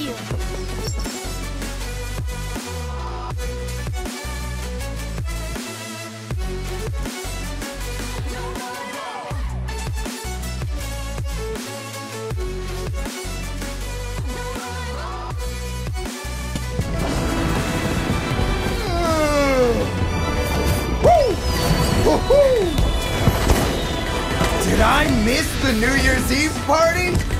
you. Did I miss the New Year's Eve party?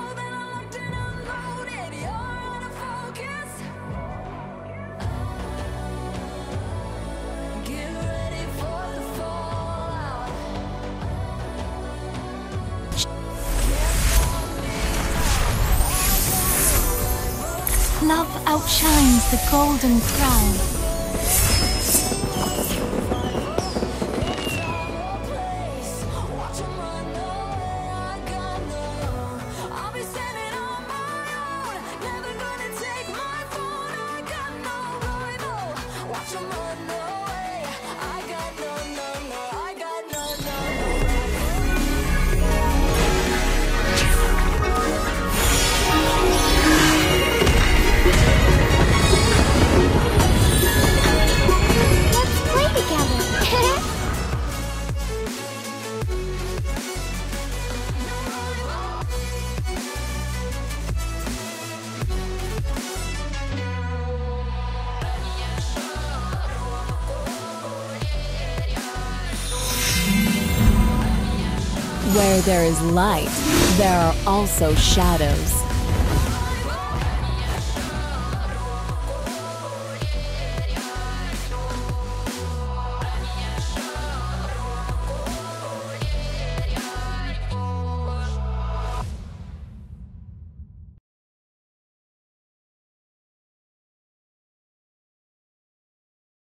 Love outshines the golden crown. Where there is light, there are also shadows.